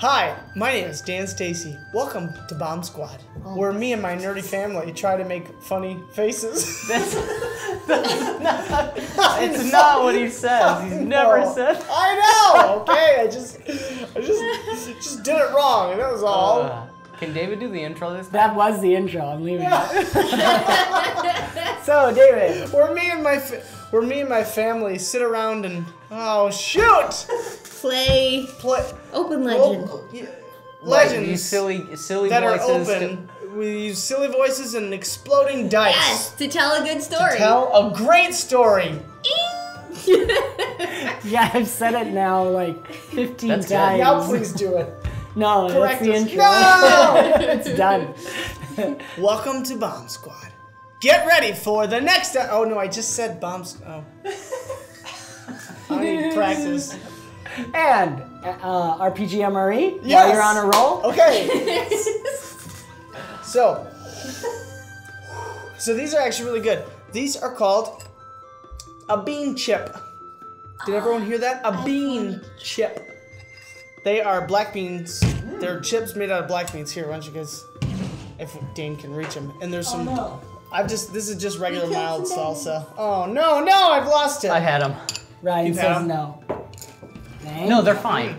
Hi, my name is Dan Stacy. Welcome to Bomb Squad, where me and my nerdy family try to make funny faces. That's, that's not, it's not what he says. He's never No. said. I know. Okay, I just, I just, just did it wrong, and that was all. Uh, can David do the intro this time? That was the intro. I'm leaving it. so, David, Where me and my, fa- where me and my family sit around and oh shoot, Play play Open oh, Legend. Oh, yeah. Legends These silly, silly that are voices. open. We use silly voices and exploding dice. Yes, to tell a good story. To Tell a great story. yeah, I've said it now like 15 That's good. times. Now please do it. No, Correct that's the us. intro. No! it's done. Welcome to Bomb Squad. Get ready for the next. oh no, I just said bombs. Oh. I need practice. And uh, RPG MRE, while you're on a roll. Okay. So. So these are actually really good. These are called a bean chip. Did everyone hear that? A bean chip. They are black beans. They're chips made out of black beans. Here, why don't you guys, if Dane can reach them. And there's some. I've just. This is just regular mild salsa. Oh no, no! I've lost it. I had them. Ryan You've had says 'em? no. Dang. No, they're fine.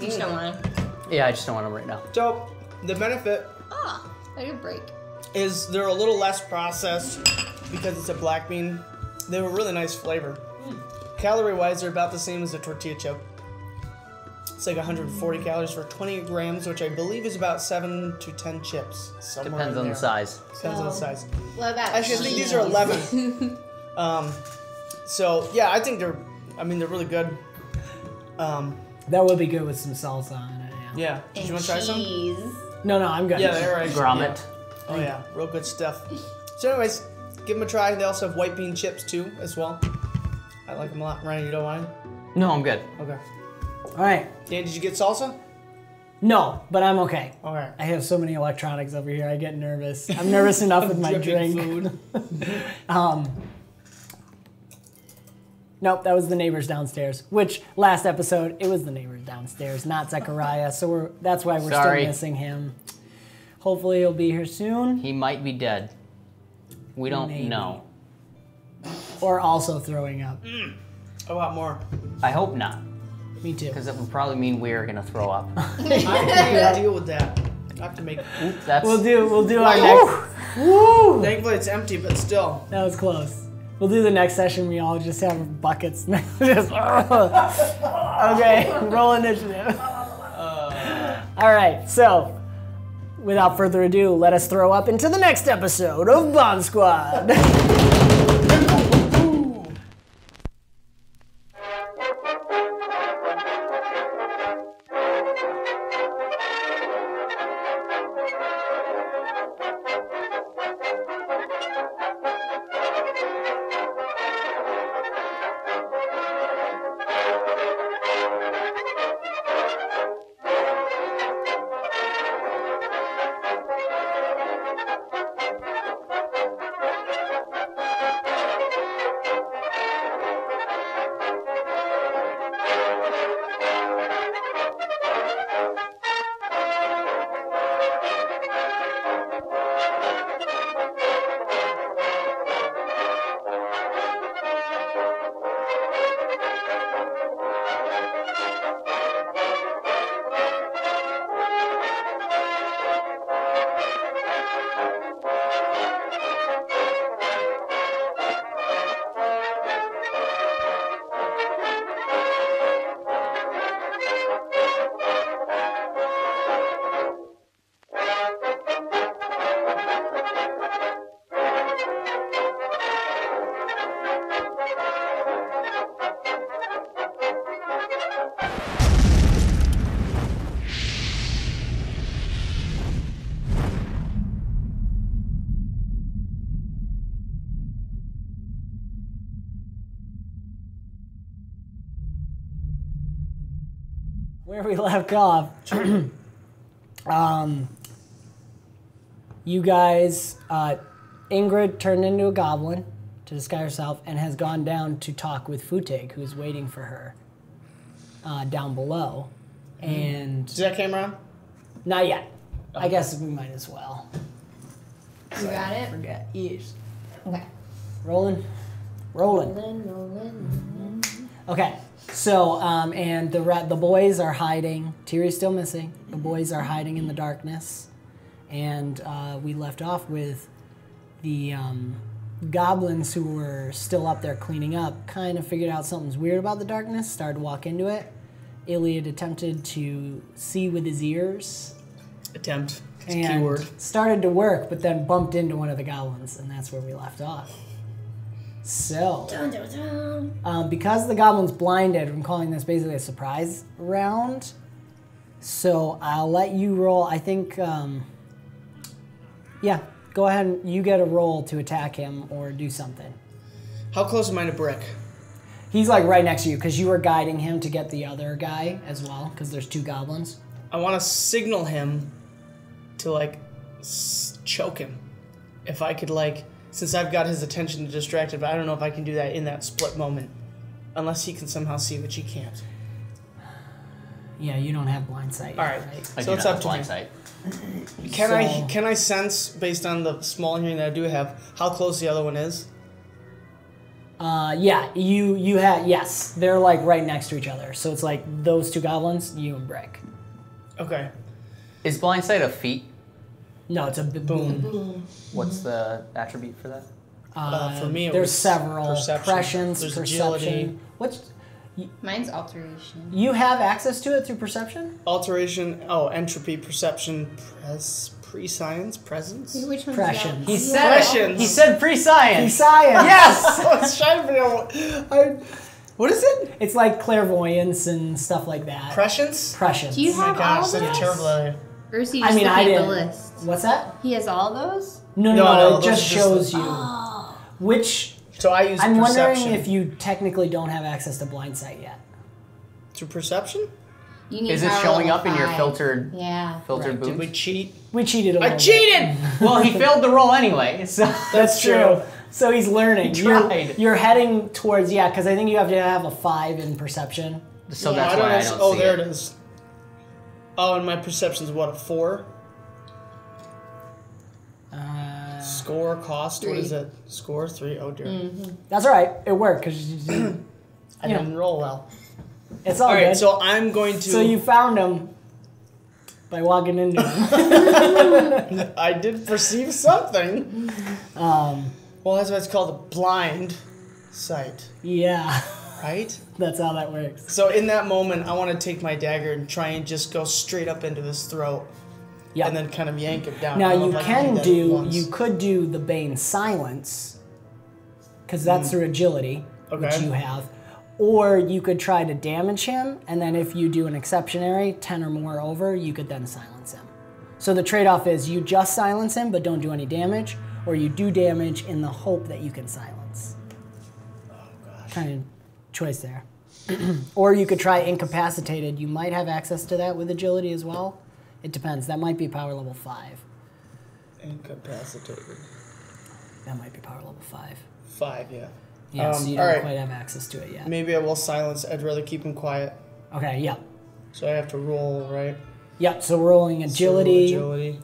You just don't want to. Yeah, I just don't want them right now. So the benefit Ah, I could break. is they're a little less processed because it's a black bean. They have a really nice flavor. Calorie wise, they're about the same as a tortilla chip. It's like 140 calories for 20 grams, which I believe is about 7 to 10 chips. Somewhere Depends in on the there. size. Depends on the size. What about Actually, I think these are 11. um, so, yeah, I think they're, I mean, they're really good. Um, That would be good with some salsa on it. Yeah. yeah. Did and you want to try some? cheese. No, no, I'm good. Yeah, they're actually. yeah. Grommet. Oh yeah, real good stuff. So, anyways, give them a try. They also have white bean chips too, as well. I like them a lot. Ryan, you don't want it? No, I'm good. Okay. All right. Dan, did you get salsa? No, but I'm okay. All right. I have so many electronics over here. I get nervous. I'm nervous enough with my Dripping drink. um, nope, that was the neighbors downstairs. Which last episode it was the neighbors downstairs, not Zechariah. So we're that's why we're Sorry. still missing him. Hopefully he'll be here soon, He might be dead. We don't Maybe. know. or also throwing up. A lot more. I hope not, Me too. because it would probably mean we're gonna throw up. I can't deal with that. I have to make. Oop, that's We'll do we'll do our next. Woo! Thankfully, it's empty, but still. That was close. We'll do the next session. We all just have buckets. just, okay, roll initiative. Uh. all right, so without further ado, let us throw up into the next episode of Bomb Squad. Where we left off, um, you guys, uh, Ingrid turned into a goblin to disguise herself and has gone down to talk with Futig, who's waiting for her uh, down below. And Is that camera on? not yet. I guess we might as well. You got it? Forget. Yes. Okay. Rolling. Rolling. Rolling, rolling. Okay. So, um, and the ra- the boys are hiding. Tyrion's still missing. The boys are hiding in the darkness, and uh, we left off with the um, goblins who were still up there cleaning up. Kind of figured out something's weird about the darkness. Started to walk into it. Iliad attempted to see with his ears Attempt. It's and keyword. started to work, but then bumped into one of the goblins, and that's where we left off. So. Dun, dun, dun. Um, because the goblin's blinded, I'm calling this basically a surprise round. So I'll let you roll. I think, um, yeah, go ahead and you get a roll to attack him or do something. How close am I to Brick? He's like right next to you because you were guiding him to get the other guy as well because there's two goblins. I want to signal him to like s- choke him. If I could like, since I've got his attention distracted, but I don't know if I can do that in that split moment, unless he can somehow see, which he can't. Yeah, you don't have blind sight. All right. I So do it's not up to blind me. sight. Can I can I sense based on the small hearing that I do have how close the other one is? Uh, yeah, you you have yes, they're like right next to each other. So it's like those two goblins, you and Brick. Okay. Is blind sight a feat? No, it's a b- boom. What's the attribute for that? Uh, for me, it there's was several perception. prescience, There's perception. agility. What's Mine's alteration. you have access to it through perception? Alteration. Oh, entropy, perception, pres, prescience, presence. Which one's Prescience. He said Prescience. He said pre-science. Pre-science. Yes. I was trying to figure out what is it? It's like clairvoyance and stuff like that. Prescience? Prescience. Do you Oh my have gosh, all that's those? terrible. At it. Or is he I just mean, I looking at the didn't. list? What's that? He has all those? No, no, No, no. no, it those just are just shows the- you. Which So I use I'm perception. wondering if you technically don't have access to blind sight yet. Through perception? You need Is it power showing level up in your five. filtered Yeah. filtered Did we boots? cheat? We cheated a little I bit. cheated! well, he failed the roll anyway. So That's true. So he's learning. He You're, tried. you're heading towards yeah, because I think you have to have a five in perception. so Yeah. that's I why I know. don't oh, see there it. it is. Oh, and my perception's what, a four? Uh, Score, cost, what Three. is it? Score, three? Oh, dear. that's all right. It worked because I didn't roll well. it's all Alright, good. so I'm going to. So you found him by walking into him. I did perceive something. um, Well, that's why it's called a blind sight, yeah, right? that's how that works. So in that moment, I want to take my dagger and try and just go straight up into his throat, Yeah. and then kind of yank it down. Now you can do you could do the Bane silence because that's through agility, which Mm. You have. Or you could try to damage him, and then if you do an exceptionary, 10 or more over, you could then silence him. So the trade off is you just silence him, but don't do any damage, or you do damage in the hope that you can silence. Oh gosh. Kind of choice there. or you could try incapacitated. You might have access to that with agility as well. It depends. That might be power level 5. Incapacitated. That might be power level 5. Five, yeah. Yeah, so Um, you don't alright. quite have access to it yet. Maybe I will silence. I'd rather keep him quiet. Okay, yep. So I have to roll, right? Yep, so rolling So agility. agility.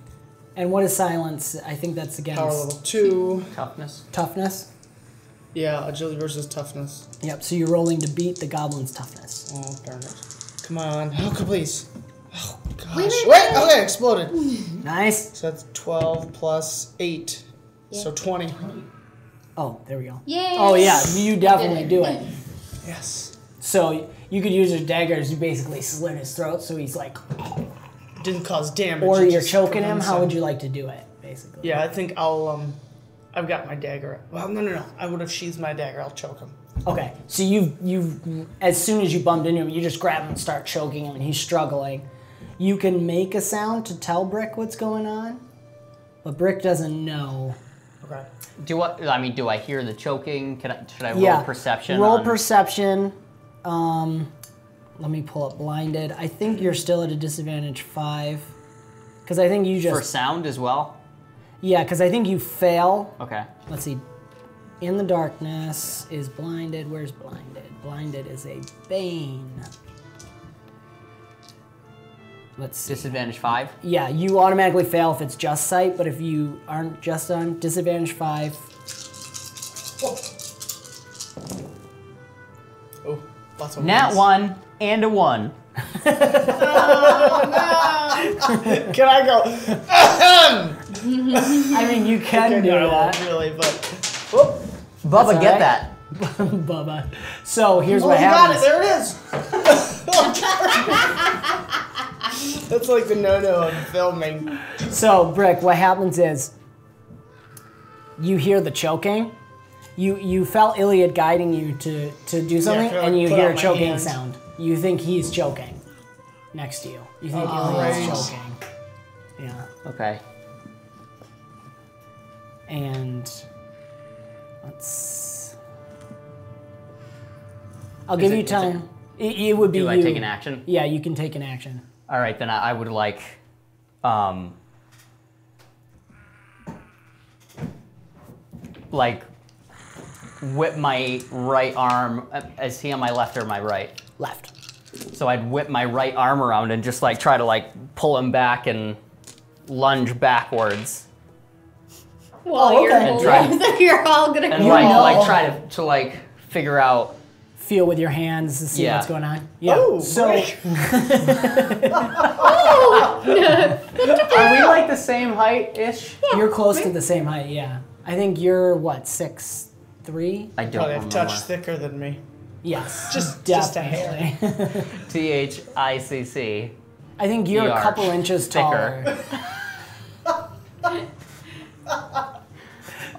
And what is silence? I think that's against Power level two. Toughness. toughness. Yeah, agility versus toughness. Yep, so you're rolling to beat the goblin's toughness. Oh, darn it. Come on. Oh, please. Oh, gosh. Wait, Wait, wait, wait. okay, exploded. Nice. So that's 12 plus 8. So 20. Oh, there we go. Yay! Oh, yeah, you definitely do it. Yes. So you could use your daggers You basically slit his throat so he's like, Didn't cause damage. or you're choking him. prevents How would you like to do it, basically? Yeah, I think I'll, um, I've got my dagger. Well, no, no, no. I would have sheathed my dagger. I'll choke him. Okay, so you you as soon as you bumped into him, you just grab him and start choking him, and he's struggling. You can make a sound to tell Brick what's going on, but Brick doesn't know. Okay. Do I? I mean, do I hear the choking? Can I? Should I roll yeah, perception? Roll on- perception. Um, let me pull up blinded. I think you're still at a disadvantage five, because I think you just for sound as well. Yeah, because I think you fail. Okay. Let's see. In the darkness is blinded. Where's blinded? Blinded is a bane. let's see. Disadvantage five. Yeah, you automatically fail if it's just sight, but if you aren't just on disadvantage five, oh. oh, lots of Nat ones. one and a one. Oh, no. Can I go? I mean, you can do no, I that, won't really, but. Whoop. Bubba, That's get all that. Bubba. So here's Oh, what you got it. There it is. That's like the no-no of filming. So, Brick, what happens is you hear the choking. You you felt Iliad guiding you to, to do something, I feel and you hear a choking hand. sound. You think he's choking next to you. You think Oh, Iliad's great. choking. Yeah. Okay. And let's. I'll Is give it- you time. It, it would be Do I you. take an action? Yeah, you can take an action. All right, then I, I would like, um, like, whip my right arm. uh, Is he on my left or my right? Left. So I'd whip my right arm around and just like try to like pull him back and lunge backwards Well, Oh, you're, okay. And try- so you're all gonna and You like know. like try to to like figure out. Feel with your hands to see Yeah. what's going on. Yeah. Oh, so great. Oh! Are we like the same height ish? Yeah. you're close to the same height. Yeah. I think you're what six three. I don't Probably have remember. touch thicker than me. Yes. Just- just a hair. definitely. T H I C C. I think you're a couple inches Thicker. taller.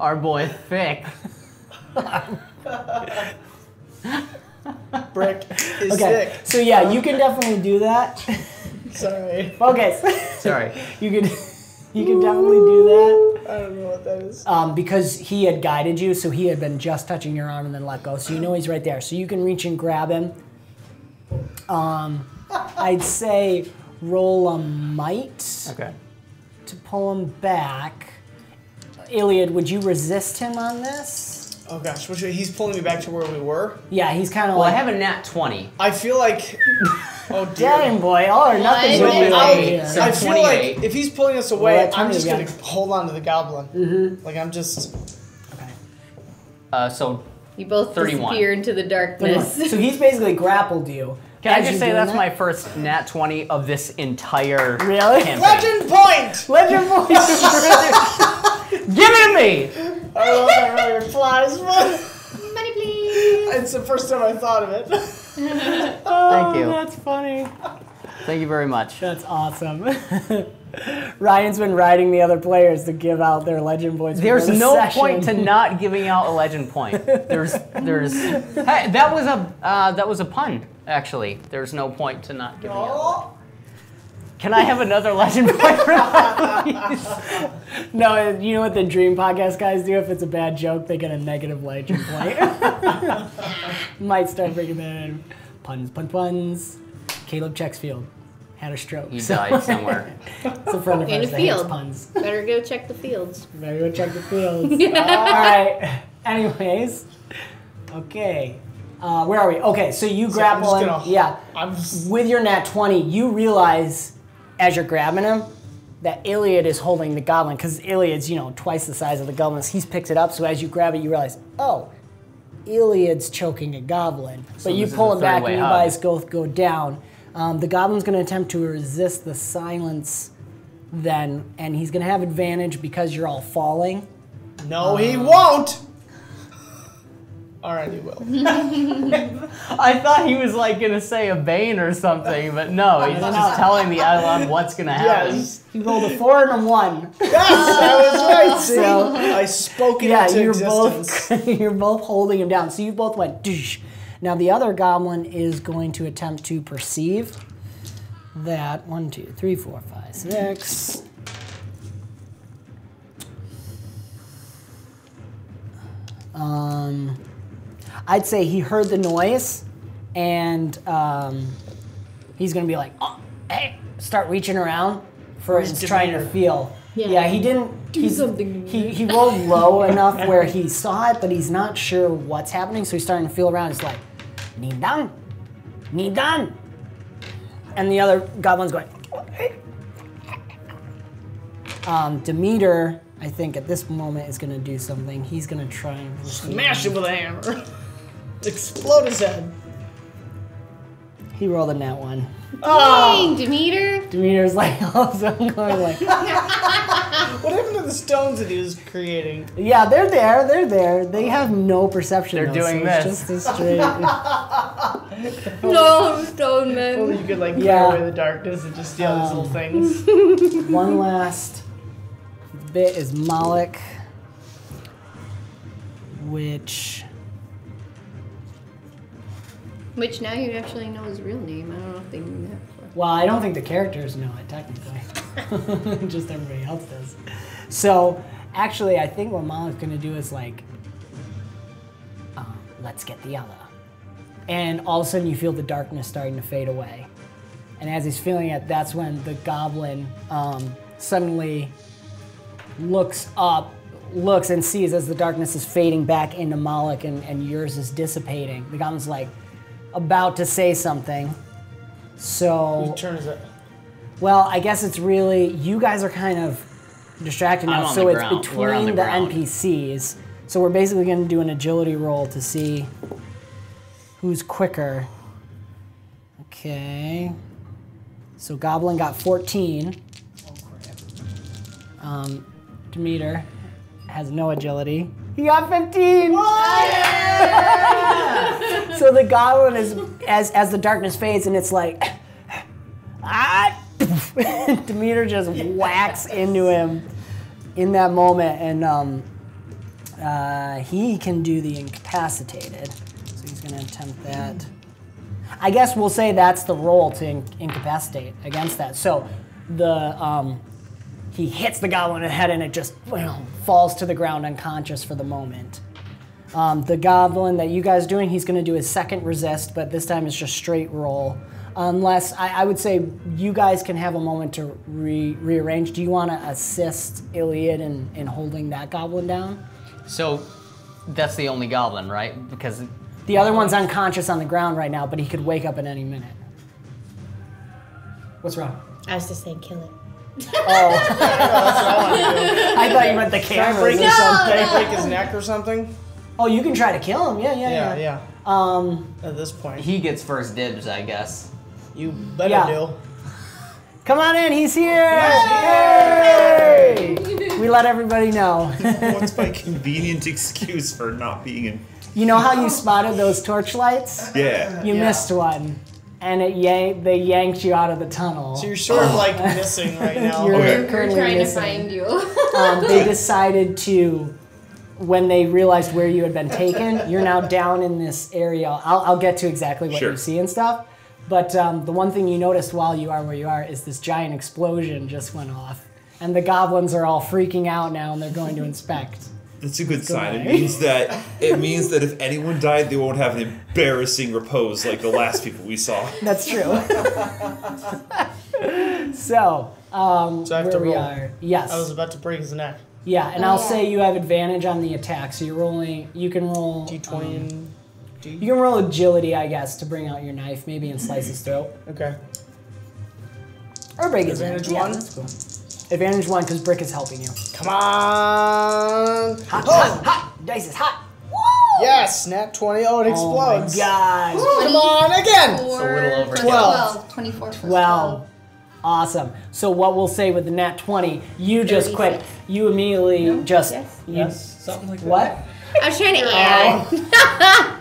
Our boy thick. Brick is Okay. thick. So yeah, you can definitely do that. Sorry. Focus. Sorry. you can you can definitely do that. I don't know what that is. Um, because he had guided you, so he had been just touching your arm and then let go. So you know he's right there. So you can reach and grab him. Um, I'd say roll a might Okay. to pull him back. Iliad, would you resist him on this? Oh gosh, which? He's pulling me back to where we were. Yeah, he's kind of Well, I have a nat 20. I feel like. Oh dear. dang boy, all or nothing One with you and over eight. here. So- I feel like if he's pulling us away, Well, I'm just gonna hold on to the goblin. Mm-hmm. Like I'm just. Okay. Uh, so You both 31. disappear into the darkness. So he's basically grappled you. can I just say that's that- my first nat 20 of this entire Really? campaign. Legend point. Legend voice. Give it to me! I don't know if that really applies, but Money, please. it's the first time I thought of it. Thank you. That's funny. Thank you very much. That's awesome. Ryan's been riding the other players to give out their legend points. There's the no session. point to not giving out a legend point. There's, there's. Hey, that was a, uh, that was a pun. Actually, there's no point to not giving out. Can I have another legend point for that? No, you know what the Dream Podcast guys do? If it's a bad joke, they get a negative legend point. Might start bringing that in. Puns, puns, puns. Caleb Checksfield had a stroke. He so- died somewhere. It's a friend of In ours a that field. puns. Better go check the fields. Better go check the fields. All right. Anyways, okay. Uh, where are we? Okay, so you I'm grapple just him. gonna- Yeah. I'm just. With your nat 20, you realize as you're grabbing him that Iliad is holding the goblin because Iliad's, you know, twice the size of the goblin. He picks it up, so as you grab it, you realize, oh, Iliad's choking a goblin. but you pull a him back and you guys both go down. Um, the goblin's going to attempt to resist the silence then, and he's going to have advantage because you're all falling. No, he won't. All right, he will. I thought he was like gonna say a bane or something, but no, he's just telling the Eidolon what's gonna happen. Yes. You rolled a four and a one. Yes, I was right. See, So- I spoke it yeah, into you're existence. both you're both holding him down. So you both went. Doosh. Now the other goblin is going to attempt to perceive that one, two, three, four, five, six. Um, I'd say he heard the noise, and um, he's gonna be like, oh, "Hey!" Start reaching around for Where's his trying to feel. Yeah. Yeah, he didn't. Do he's- something He me. he rolled low enough where he saw it, but he's not sure what's happening. So he's starting to feel around. He's like, "Need done, need done," and the other goblin's going, Um, Demeter, I think at this moment is gonna do something. He's gonna try and Smash him with a hammer. Explode his head. He rolled a nat one. Ah! Dang, Demeter. Demeter's like also going like, What happened to the stones that he was creating? yeah, they're there, they're there. They have no perception. They're though, doing so it's this. Just a straight. No, stone Only man. you could like clear Yeah. away the darkness and just steal these little um, things. One last bit is Moloch, which Which now you actually know his real name. I don't know if they knew that before. well, I don't think the characters know it technically. Just everybody else does. So actually, I think what Moloch's gonna do is like, um, let's get the other. And all of a sudden, you feel the darkness starting to fade away. And as he's feeling it, that's when the goblin um, suddenly looks up, looks and sees as the darkness is fading back into Moloch and, and yours is dissipating. The goblin's like about to say something. So, Whose turn is it? well, I guess it's really, you guys are kind of distracted I'm now. on So the it's ground. between We're on the, the. NPCs. So we're basically going to do an agility roll to see who's quicker. Okay. So Goblin got 14. Um, Demeter has no agility. He got 15. so the goblin is as as the darkness fades and it's like ah Demeter just whacks into him in that moment and um, uh, he can do the incapacitated. So he's gonna attempt that. I guess we'll say that's the roll to in- incapacitate against that. So the um, he hits the goblin in the head and it just you know, falls to the ground unconscious for the moment. Um, the goblin that you guys are doing, he's going to do his second resist, but this time it's just straight roll. Unless I, I would say you guys can have a moment to re- rearrange. Do you want to assist Iliad in, in holding that goblin down? So that's the only goblin, right? Because The other one's unconscious on the ground right now, but he could wake up at any minute. What's wrong? I was just saying, kill it. I thought you meant the Can I cameras break, or his, something. can I break his neck or something? Oh, you can try to kill him. Yeah, yeah, Yeah, yeah. yeah. Um, At this point, he gets first dibs, I guess. you better Yeah. do. come on in. He's here. Yay! We let everybody know. What's my convenient excuse for not being in? You know how you spotted those torchlights? Yeah. You Yeah. missed one, and it yank, they yanked you out of the tunnel. So you're sort of like missing right now. You're Okay. We're currently trying to find you. Um, they decided to, when they realized where you had been taken, you're now down in this area. I'll, I'll get to exactly what Sure. you see and stuff. But um, the one thing you noticed while you are where you are is this giant explosion just went off. And the goblins are all freaking out now and they're going to inspect. That's a good sign. It means that it means that if anyone died, they won't have an embarrassing repose like the last people we saw. That's true. so, um, So I have where to we roll. are. Yes. I was about to break his neck. Yeah, and I'll say you have advantage on the attack, so you're rolling. You can roll. D20 um, you can roll agility, I guess, to bring out your knife, maybe and slice his throat, Okay. or break his Advantage neck. Yeah, one? that's cool. Advantage one because Brick is helping you. Come on. Hot, Oh! hot, hot! Dice is hot. Whoa. Yes, nat 20. Oh, it oh explodes. Oh my explodes. god! Come on again. It's a little over. 12. 24 plus Well, awesome. So what we'll say with the nat twenty, you just quick, 36. you immediately just Yes. you- Yes, something like that. what? I was trying to add.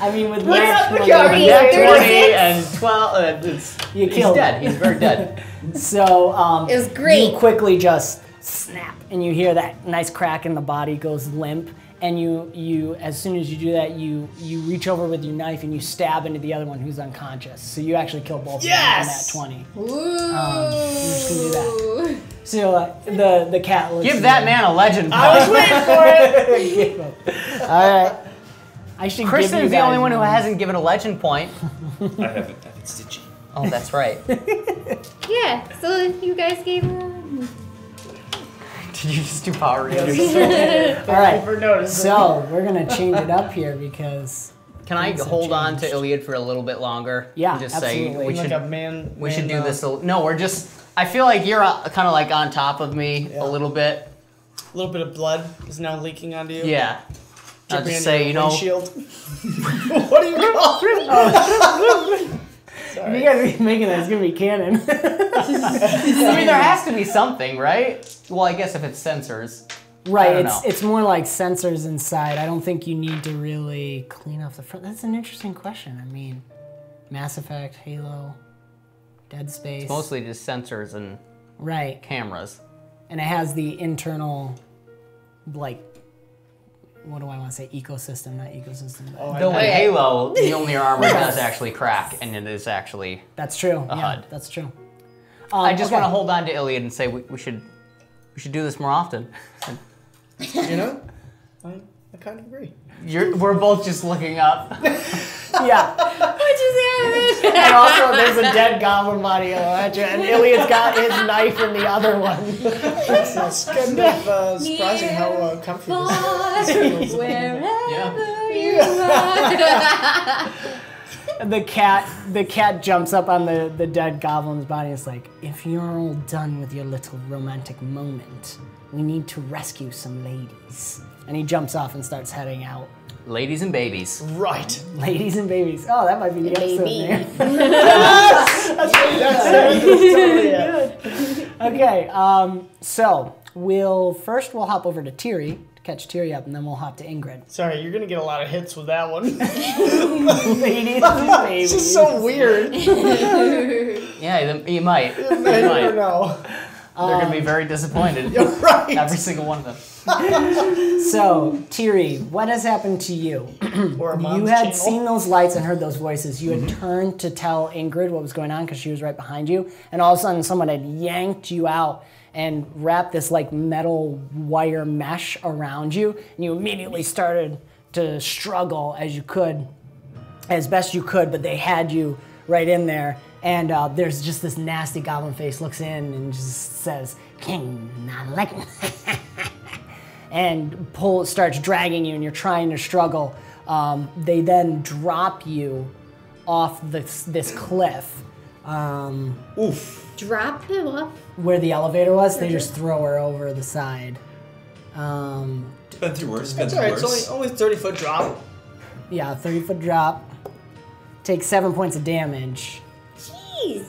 I mean with Look nat at 20, guy. Yeah, 20 and 12. Uh, it's, You he's killed dead. him. He's very dead. So um, It was great. You quickly just snap, and you hear that nice crack, and the body goes limp. And you, you, as soon as you do that, you you reach over with your knife and you stab into the other one who's unconscious. So you actually kill both Yes! of them in that twenty. Ooh. Um, you're just gonna do that. So uh, the the cat looks. Give that man a legend I was waiting for it. All right. I should give you Kristen's the only one who hasn't given a legend point. I haven't. I haven't stitchy. Oh, that's right. Yeah, so you guys gave him. Did you just do Power Rangers? All right. So we're gonna change it up here because Can I hold on to. Iliad for a little bit longer? Yeah, and just absolutely. say we like should a man. we man, should do uh, this. A, no, we're just. I feel like you're kind of like on top of me Yeah. a little bit. A little bit of blood is now leaking onto you. Yeah. I'll just say, you know, windshield. what do you call it? If you guys are making that, it's gonna be canon. I mean, there has to be something, right? Well, I guess if it's sensors. right. It's know. it's more like sensors inside. I don't think you need to really clean off the front. That's an interesting question. I mean, Mass Effect, Halo, Dead Space. It's Mostly just sensors and right. cameras. and it has the internal like what do I want to say ecosystem not ecosystem but Oh, I Though know. in Halo, the only armor does actually crack, and it is actually. that's true yeah HUD. that's true I Um, just okay. want to hold on to Iliad and say we, we should we should do this more often. You know, I, I kind of agree. You're, we're both just looking up. yeah What just happened? and also there's a dead goblin body on it, and Iliad's got his knife in the other one It's kind of uh, surprising how uh, comfy this feels. Wherever Yeah. you are. the cat the cat jumps up on the the dead goblin's body it's like if you're all done with your little romantic moment we need to rescue some ladies and he jumps off and starts heading out Ladies and babies. Right. Ladies and babies. Oh, that might be the episode Baby. name. That's totally it. okay, um, so we'll first we'll hop over to Tiri to catch Tiri up, and then we'll hop to Ingrid. Sorry, you're gonna get a lot of hits with that one. Ladies and It's babies. just so weird. Yeah, you- you might. You I might. They're gonna be um, very disappointed. Right. Every single one of them. So Tiri, what has happened to you? Or you had channel. seen those lights and heard those voices. You had mm-hmm. turned to tell Ingrid what was going on because she was right behind you, and all of a sudden someone had yanked you out and wrapped this like metal wire mesh around you, and you immediately started to struggle as you could, as best you could, but they had you right in there. And uh, there's just this nasty goblin face looks in and just says, "King Nalik." and pull starts dragging you and you're trying to struggle um, they then drop you off this, this cliff um, Oof. Drop him off. where the elevator was they just throw her over the side um, Been through worse. Been It's through alright. It's worse. only only 30 foot drop. yeah 30 foot drop take seven points of damage Jeez.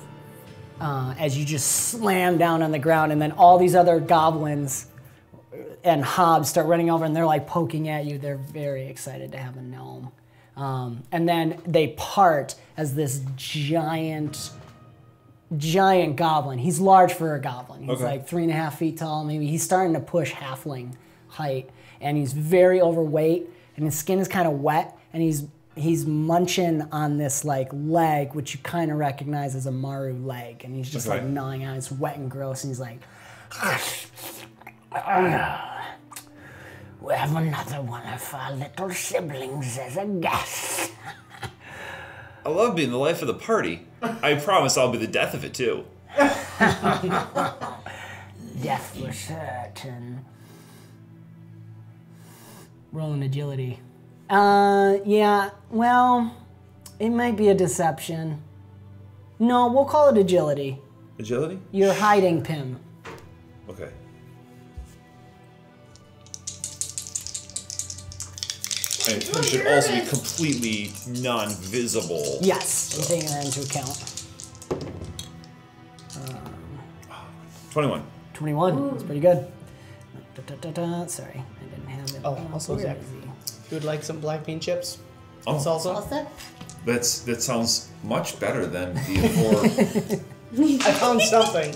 uh, as you just slam down on the ground, and then all these other goblins and hobs start running over, and they're like poking at you. They're very excited to have a gnome, um, and then they part as this giant, giant goblin. He's large for a goblin. He's Okay. like three and a half feet tall, maybe. He's starting to push halfling height, and he's very overweight, and his skin is kind of wet, and he's he's munching on this like leg, which you kind of recognize as a Maru leg, and he's just like gnawing on it. It's wet and gross, and he's like, "We have another one of our little siblings as a guest." I love being the life of the party. I promise I'll be the death of it too. Death for certain. Roll an agility. Uh, yeah, well, it might be a deception. No, we'll call it agility. Agility? You're hiding Pim. Okay. And it should also be completely non-visible. Yes, I'm taking that into account. 21. 21, that's pretty good. Da, da, da, da. Sorry, I didn't have it. Oh, also where Zach. is he? You would like some black bean chips? Oh, Salsa? Also, that's that sounds much better than the four. I found something.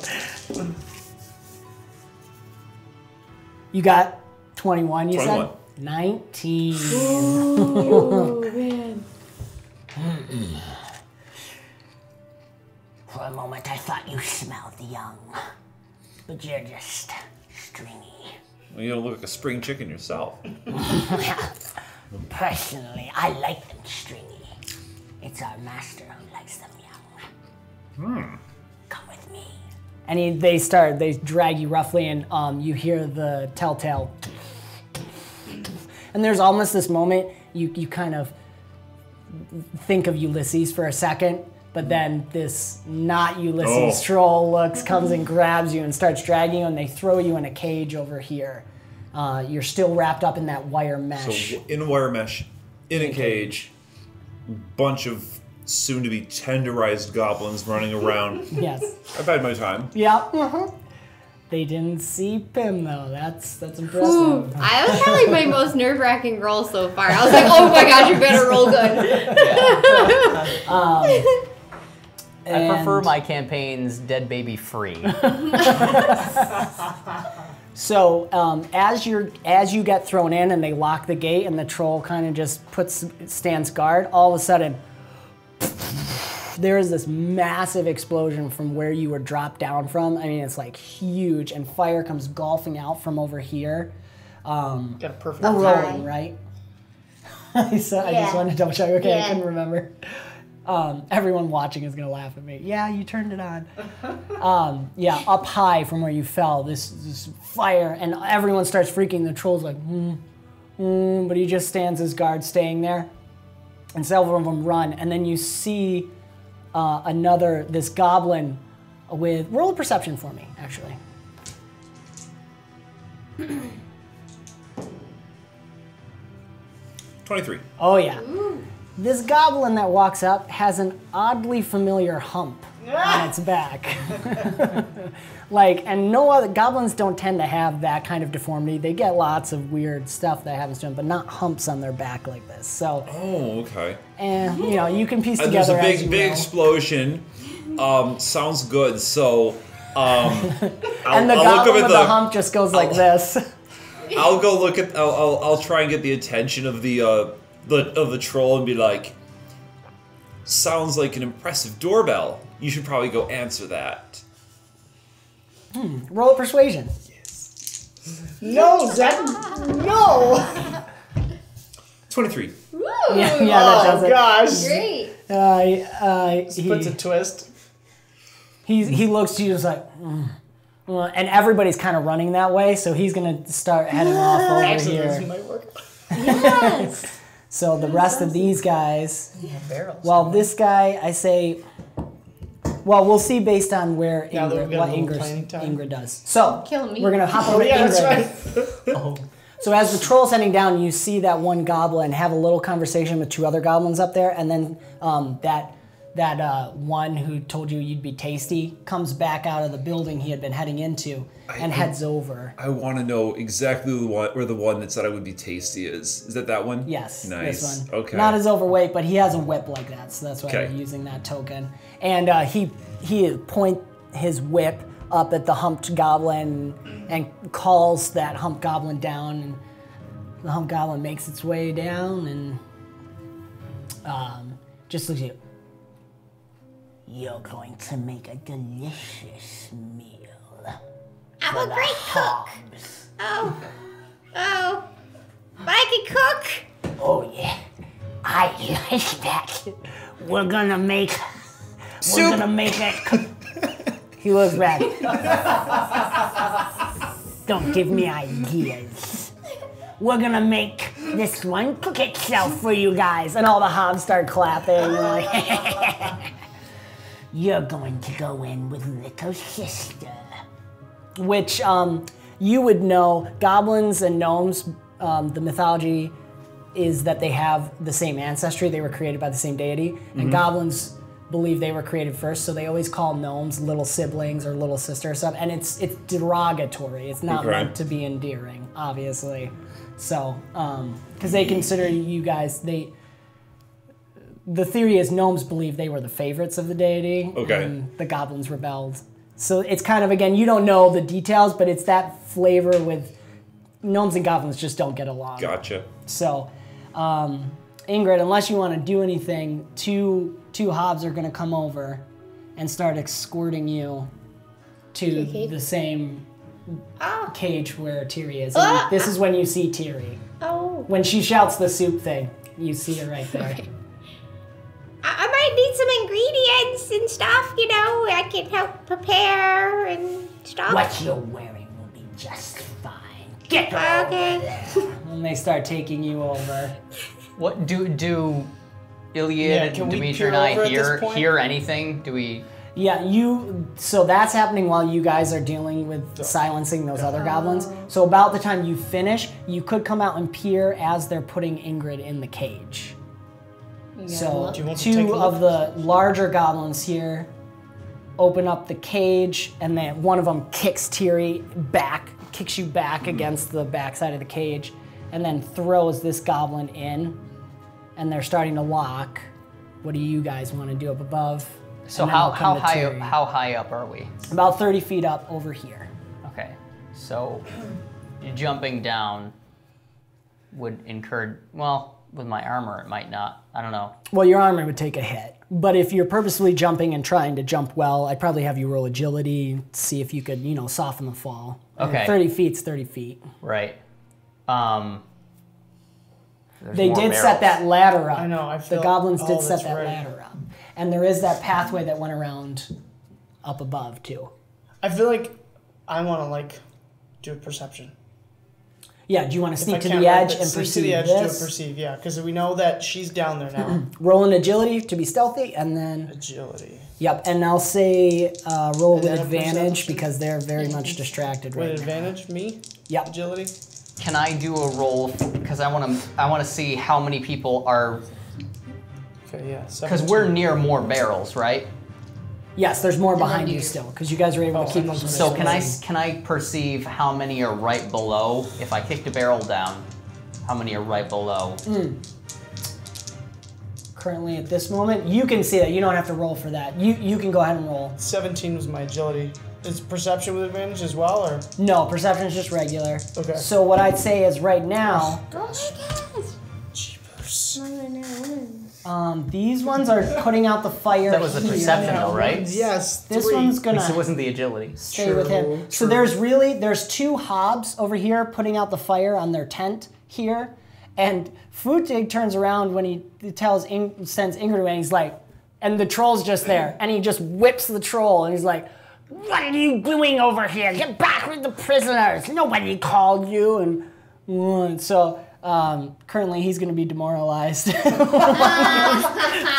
You got 21, you 21. said? 19. oh man. For a moment, I thought you smelled young, but you're just stringy. well, you don't look like a spring chicken yourself. Personally, I like them stringy. It's our master who likes them young. Come with me. And he, they start, they drag you roughly, and um, you hear the telltale. And there's almost this moment you, you kind of think of Ulysses for a second, but then this not Ulysses Oh. troll looks, comes and grabs you and starts dragging you, and they throw you in a cage over here. Uh, you're still wrapped up in that wire mesh. So in a wire mesh, in a cage, bunch of soon-to-be tenderized goblins running around. yes. I've had my time. Yep. They didn't see Pim though. That's that's Ooh, impressive. I was probably my most nerve wracking roll so far. I was like, oh my gosh, you better roll good. I prefer my campaigns dead baby free. So um, as you're as you get thrown in and they lock the gate and the troll kind of just puts stands guard, all of a sudden there is this massive explosion from where you were dropped down from. I mean, it's like huge, and fire comes golfing out from over here. Um, Got a perfect. we're rolling, right? I said- I just wanted to double check. Okay, I couldn't remember. Um, everyone watching is gonna laugh at me. Yeah, you turned it on. Um, yeah, up high from where you fell, this this fire, and everyone starts freaking. The troll's like, hmm, hmm, but he just stands his guard, staying there. And several of them run, and then you see uh, another this goblin with roll a perception for me, actually. Twenty-three. Oh yeah. This goblin that walks up has an oddly familiar hump on its back. like, and no other goblins don't tend to have that kind of deformity. They get lots of weird stuff that happens to them, but not humps on their back like this. So, Oh, okay. and you know, you can piece Uh, there's together a as big, you big will. explosion. Um, sounds good. So, um, I'll, and the I'll goblin up with the, the. hump just goes like this. I'll go look at. I'll, I'll, I'll try and get the attention of the uh, the of the troll and be like, "Sounds like an impressive doorbell. You should probably go answer that." Roll a persuasion. No, Zach. No. Twenty-three. Yeah, yeah, that does Oh it. gosh. Great. Uh, uh, he, Puts a twist. He's, he looks to you just like, mm. And everybody's kind of running that way, so he's gonna start heading off over Actually, this here. might work. Yes. So the rest of these guys, Barrels. well, this guy, I say, well, we'll see based on where Now that Ingrid, we've got what a little planning Ingrid, time. Ingrid does. So Kill me. we're gonna hop over Oh, yeah, to Ingrid. that's right. So as the troll's heading down, you see that one goblin have a little conversation with two other goblins up there, and then um, that that uh, one who told you you'd be tasty comes back out of the building he had been heading into and I- heads over. I want to know exactly the one where the one that said I would be tasty is. Is that that one? Yes, Nice. one. Okay. Not as overweight, but he has a whip like that, so that's why Okay. we're using that token. And uh, he he point his whip up at the humped goblin and calls that humped goblin down, and the humped goblin makes its way down and um, just looks at you. You're going to make a delicious meal. I'm a great cook. Oh. Oh. I can cook. Oh yeah, I like that. We're gonna make. We're gonna make it. he was back. Don't give me ideas. We're gonna make this one cook itself for you guys, and all the hobs start clapping. You're going to go in with little sister. Which um, you would know, goblins and gnomes. Um, the mythology is that they have the same ancestry. They were created by the same deity, and goblins believe they were created first. So they always call gnomes little siblings or little sister or something, and it's it's derogatory. It's not Okay. meant to be endearing, obviously. So, because they consider you guys, they the theory is gnomes believe they were the favorites of the deity, Okay. and the goblins rebelled. So it's kind of again, you don't know the details, but it's that flavor with gnomes and goblins just don't get along. Gotcha. So, um, Ingrid, unless you want to do anything, two two hobs are going to come over and start escorting you to cage? the same Oh. cage where Tiri is. And Ah! this is when you see Tiri. Oh. When she shouts the soup thing, you see her right there. I, I might need some ingredients and stuff, you know. I can help prepare and stuff. what you're wearing will be just fine. Get her over Okay. there. And they start taking you over. What do do Iliad, Yeah, can we Dimitri, and I over hear hear anything? Do we? Yeah, you. So that's happening while you guys are dealing with silencing those other goblins. So about the time you finish, you could come out and peer as they're putting Ingrid in the cage. So Do you want to take two of the larger goblins here open up the cage, and then one of them kicks Tiri back, kicks you back hmm. against the backside of the cage, and then throws this goblin in. And they're starting to lock. What do you guys want to do up above? So And then how I'll come how to high Tiri. how high up are we? About 30 feet up over here. Okay, so jumping down would incur. Well, with my armor, it might not. I don't know. Well, your armor would take a hit. But if you're purposely jumping and trying to jump well, I'd probably have you roll agility, see if you could, you know, soften the fall. And Okay. 30 feet's 30 feet. Right. Um. there's They more did set that ladder up. I know, I the goblins did set that's that right. ladder up. And there is that pathway that went around up above, too. I feel like I want to like do a perception. Yeah, do you want to If sneak I to can't the right, edge but and sneak perceive to the edge, this? do a perceive, yeah, because we know that she's down there now. roll an agility to be stealthy, and then Agility yep. And I'll say uh, roll And with advantage because they're very much distracted with right now. advantage. Me, Yep. agility. Can I do a roll? Because I want to. I want to see how many people are. Okay, yeah. Because we're near more barrels, right? Yes, there's more then behind you you- still because you guys are able Oh, to keep them. thought from So can I can I perceive how many are right below? If I kick the barrel down, how many are right below? Hmm. currently at this moment. You can see that. You don't have to roll for that. You you can go ahead and roll. Seventeen was my agility. Is perception with advantage as well, or No, perception is just regular. Okay. So what I'd say is right now, Oh my god. jeepers? Um, these ones are putting out the fire. That was the here. perception, though, right? Yes. This three. one's gonna least it wasn't the agility. stay with him. True, So there's really there's two hobs over here putting out the fire on their tent here, and Futig turns around when he tells Ing- sends Ingrid away. And he's like, and the troll's just there, and he just whips the troll, and he's like. What are you doing over here? Get back with the prisoners. Nobody called you. And, and so um, currently he's going to be demoralized. they'll,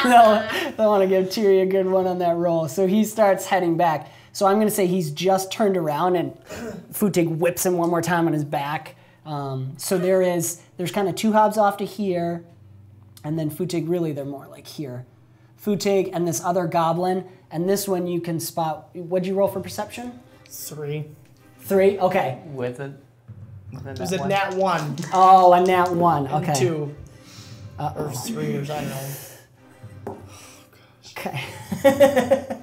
they'll want to give Tiri a good one on that roll. So he starts heading back. So I'm going to say he's just turned around and Futig whips him one more time on his back. Um, so there is, there's kind of two hobs off to here, and then Futig, really, they're more like here. Futig and this other goblin, and this one you can spot. What'd you roll for perception? three. Three? Okay. With it. With It was a nat one Oh, a nat one. and Okay. two, or three, or I don't know. Okay.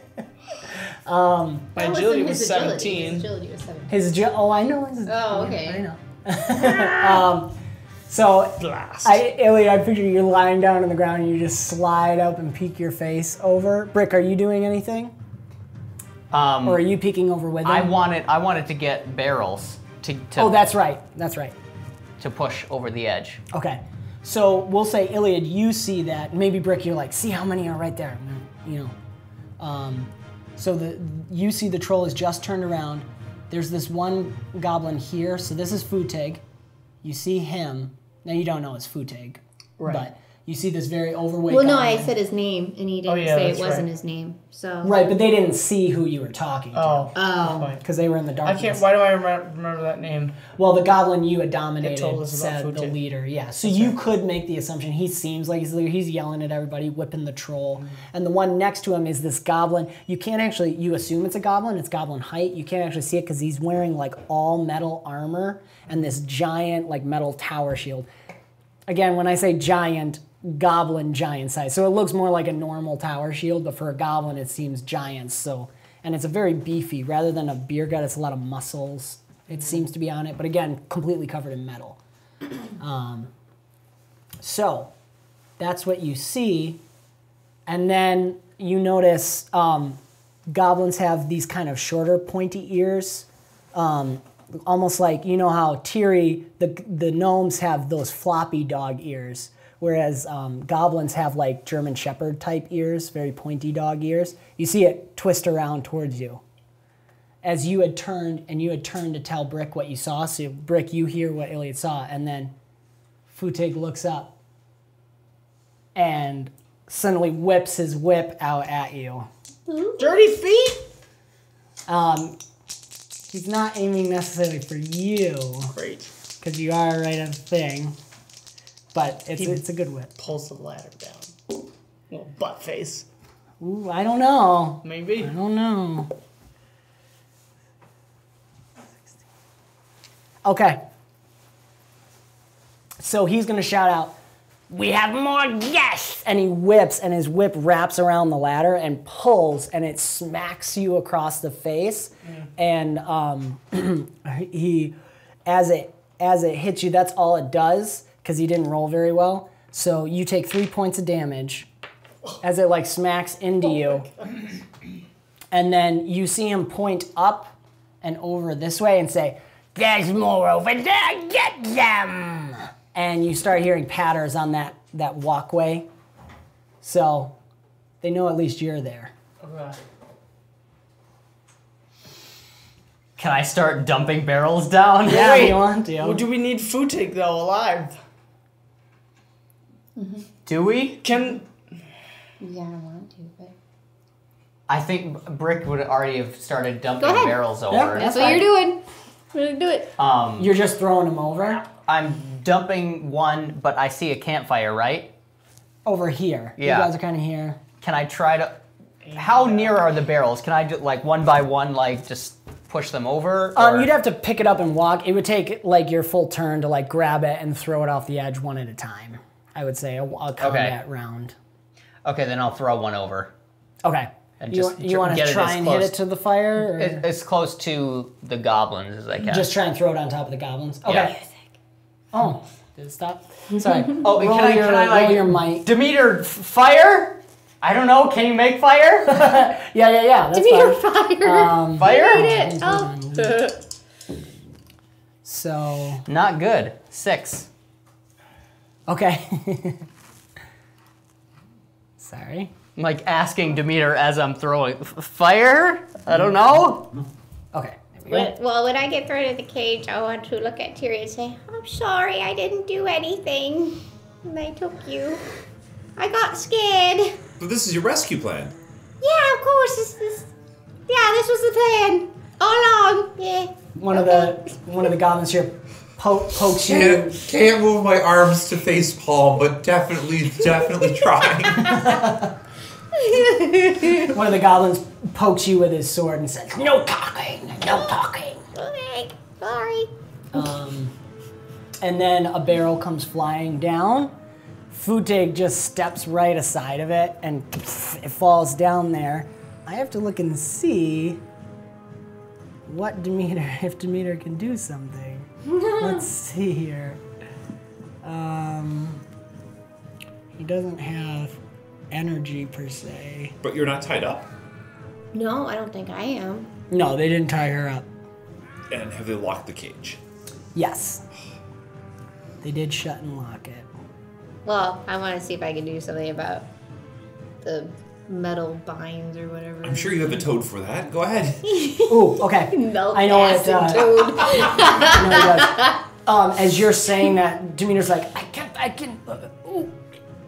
My That agility wasn't was his agility. His seventeen. agility was 17. His agi- oh, I know. His, Oh, okay. I know. um, so Blast. I, Illy, I picture you lying down on the ground and you just slide up and peek your face over. Brick, are you doing anything, Um, or are you peeking over with him? I wanted I wanted to get barrels to to, Oh, that's right. That's right. to push over the edge. Okay. So we'll say, Iliad, you see that. Maybe Brick, you're like, see how many are right there. You know. Um, so the you see the troll is just turned around. There's this one goblin here. So this is Futeg. You see him. Now you don't know it's Futeg. Right. But you see this very overweight Well, no, I said his name, and he didn't Oh, yeah, say it wasn't right. his name. So Right, but they didn't see who you were talking to. Oh. Oh. Because they were in the dark. I can't. Why do I remember, remember that name? Well, the goblin you had dominated told us said the Futeg. leader. Yeah, so you could make the assumption he seems like he's the leader. He's yelling at everybody, whipping the troll, Mm-hmm. and the one next to him is this goblin. You can't actually. You assume it's a goblin. It's goblin height. You can't actually see it because he's wearing like all metal armor and this giant like metal tower shield. Again, when I say giant, goblin giant size. So it looks more like a normal tower shield, but for a goblin, it seems giant. So, and it's a very beefy. Rather than a beer gut, it's a lot of muscles. It seems to be on it, but again, completely covered in metal. Um, so, that's what you see, and then you notice um, goblins have these kind of shorter, pointy ears um, almost like you know how Tiri the the gnomes have those floppy dog ears, whereas um, goblins have like German Shepherd type ears, very pointy dog ears. You see it twist around towards you. As you had turned and you had turned to tell Brick what you saw, so Brick, you hear what Iliad saw, and then Futig looks up, and suddenly whips his whip out at you. Dirty feet. Um, he's not aiming necessarily for you Great. because you are right of thing, but it's He- it's a good whip. Pulls the ladder down. Little butt face. Ooh, I don't know. Maybe. I don't know. Okay. So he's gonna shout out, "We have more guests!" And he whips, and his whip wraps around the ladder and pulls, and it smacks you across the face. And um, he, as it as it hits you, that's all it does because he didn't roll very well. So you take three points of damage as it like smacks into oh you. And then you see him point up and over this way and say, There's more over there, get them! And you start hearing patters on that, that walkway. So they know at least you're there. Okay. Can I start dumping barrels down? Yeah, Wait. you want to. Well, do we need Futig though alive? Do we? Can Yeah, I want to, but I think Brick would already have started dumping Go barrels Yeah, over. that's That's what fine. you're doing. We're gonna do it. Um, You're just throwing them over? I'm dumping one, but I see a campfire, right? Over here. Yeah. You guys are kind of here. Can I try to? How near are the barrels? Can I do like one by one, like just push them over? Um, you'd have to pick it up and walk. It would take like your full turn to like grab it and throw it off the edge one at a time. I would say a, a combat round. Okay, then I'll throw one over. Okay. And you just you want to try as and hit it to the fire? Or as close to the goblins as I can. just try and throw it on top of the goblins? Okay. Yeah. Oh, did it stop? Sorry. Oh, roll can I, your, can I like roll your might. Demeter fire? I don't know. Can you make fire? Yeah, yeah, yeah. That's Meter fine. fire. Um, fire? it. Oh. so Not good. Six. Okay. Sorry. I'm like asking Demeter as I'm throwing F- fire. I don't know. Okay. We go. Well, when I get thrown in the cage, I want to look at Tyrion and say, I'm sorry, I didn't do anything. And I took you. I got scared. But this is your rescue plan. Yeah, of course. This, this, yeah, this was the plan. All along. Yeah. One of the one of the goblins here po- pokes you. Can't, can't move my arms to face palm, but definitely, definitely trying. One of the goblins pokes you with his sword and says, "No talking, no talking." Sorry. Um, and then a barrel comes flying down. Futig just steps right aside of it and it falls down there. I have to look and see what Demeter, if Demeter can do something. Let's see here. Um, he doesn't have energy per se. But you're not tied up. No, I don't think I am. No, they didn't tie her up. And have they locked the cage? Yes. They did shut and lock it. Well, I want to see if I can do something about the metal binds or whatever. I'm sure you have a toad for that. Go ahead. Ooh, okay. Melt I know acid it. Uh, toad. I know it does. Um, as you're saying that, Demeter's like, I can't, I can. Uh, ooh,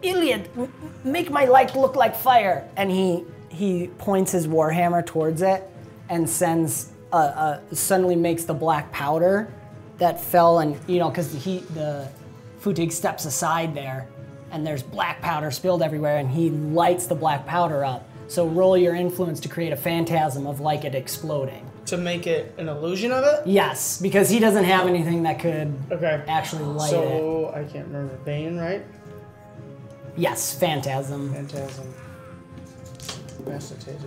Iliad, m- make my light look like fire, and he he points his warhammer towards it and sends a, a suddenly makes the black powder that fell and you know because he the Futig steps aside there and there's black powder spilled everywhere and he lights the black powder up. So roll your influence to create a phantasm of like it exploding. to make it an illusion of it. Yes, because he doesn't have anything that could Okay. actually light it. So I can't remember Bane, right? Yes, phantasm. Phantasm. Incapacitated.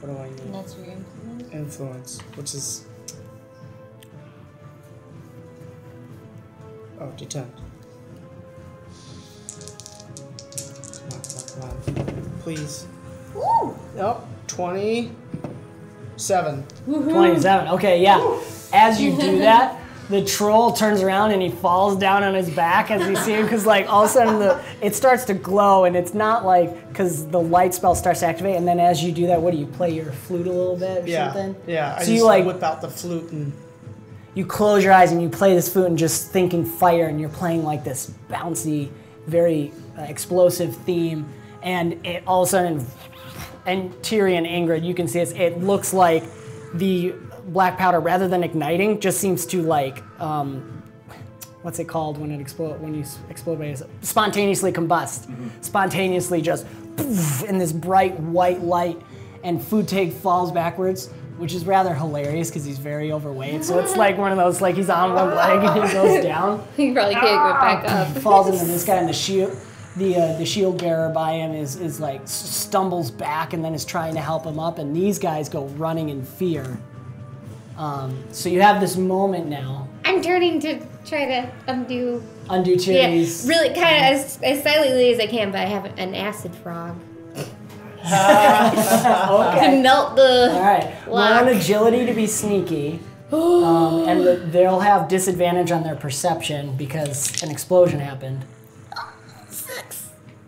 What do I need? That's your influence. Influence, which is. Oh, D10. Please. Woo! Nope. 27. 27. Okay, yeah. As you do that, the troll turns around and he falls down on his back as you see him because like all of a sudden the it starts to glow and it's not like because the light spell starts to activate and then as you do that what do you play your flute a little bit or Yeah. something Yeah. I so just you like whip out the flute and. you close your eyes and you play this flute and just thinking fire and you're playing like this bouncy very uh, explosive theme, and it all of a sudden, and Tyrion Ingrid, you can see it's, it looks like the black powder rather than igniting just seems to like um, what's it called when it explode when you explode by spontaneously combust. Spontaneously just poof, in this bright white light and Futeg falls backwards which is rather hilarious because he's very overweight. So it's like one of those like he's on one leg and he goes down. He probably can't go back up. falls into this guy in the shield the uh, the shield bearer by him is is like stumbles back and then is trying to help him up and these guys go running in fear um, so you have this moment now I'm turning to try to undo. undo Yeah, Tyrion's really kind of as, as silently as I can, but I have an acid frog okay to melt the. All right. Roll Lock. an agility to be sneaky. Um, and th- they'll have disadvantage on their perception because an explosion happened.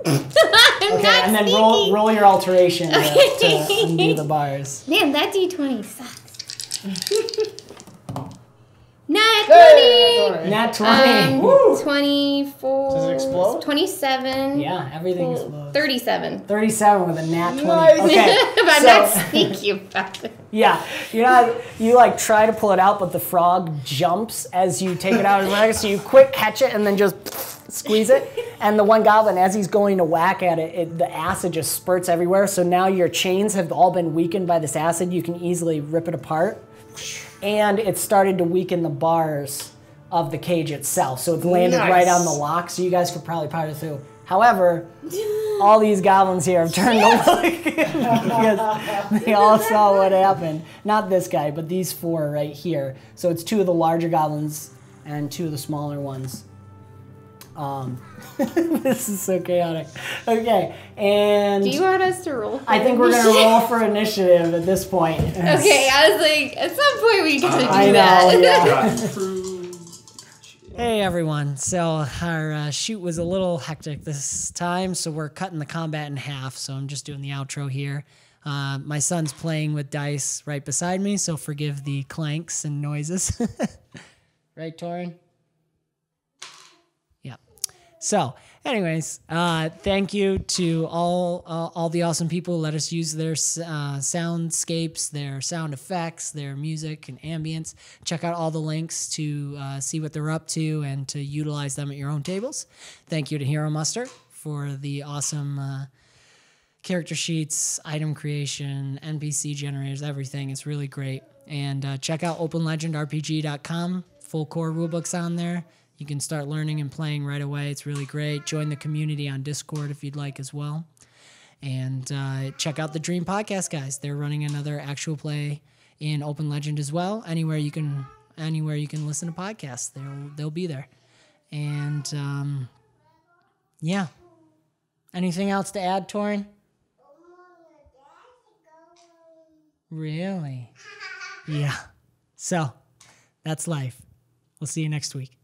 I'm Okay, not and then roll roll your alteration to, to undo the bars. Man, that d20 sucks. Nat 20! Nat 20. Um, 24. Does it explode? 27. yeah, everything explodes. 37. 37 with a nat 20. Nice. Okay. but I'm so- not sneaky about it. Yeah, you know, you like try to pull it out, but the frog jumps as you take it out of his leg. So you quick catch it and then just squeeze it. And the one goblin, as he's going to whack at it, it, the acid just spurts everywhere. So now your chains have all been weakened by this acid. You can easily rip it apart. And it started to weaken the bars of the cage itself. So it's landed right on the lock. So you guys could probably power through. However, all these goblins here have turned to look because they all saw what happened. Not this guy, but these four right here. So it's two of the larger goblins and two of the smaller ones. Um, this is so chaotic. Okay, and Do you want us to roll? I think we're gonna roll for initiative at this point. Okay, I was like, at some point we gotta do I know, that. yeah. Hey everyone. So our uh, shoot was a little hectic this time, so we're cutting the combat in half. So I'm just doing the outro here. Uh, my son's playing with dice right beside me, so forgive the clanks and noises. right, Torin? So, anyways, uh, thank you to all uh, all the awesome people who let us use their uh, soundscapes, their sound effects, their music and ambience. Check out all the links to uh, see what they're up to and to utilize them at your own tables. Thank you to Hero Muster for the awesome uh, character sheets, item creation, NPC generators, everything. It's really great. And uh, check out openlegendrpg.com. Full core rulebooks on there. You can start learning and playing right away. It's really great. Join the community on Discord if you'd like as well. And uh, check out the Dream Podcast guys. They're running another actual play in Open Legend as well. Anywhere you can, anywhere you can listen to podcasts, they'll they'll be there. And um, yeah. Anything else to add, Torin? Really? Yeah. So that's life. We'll see you next week.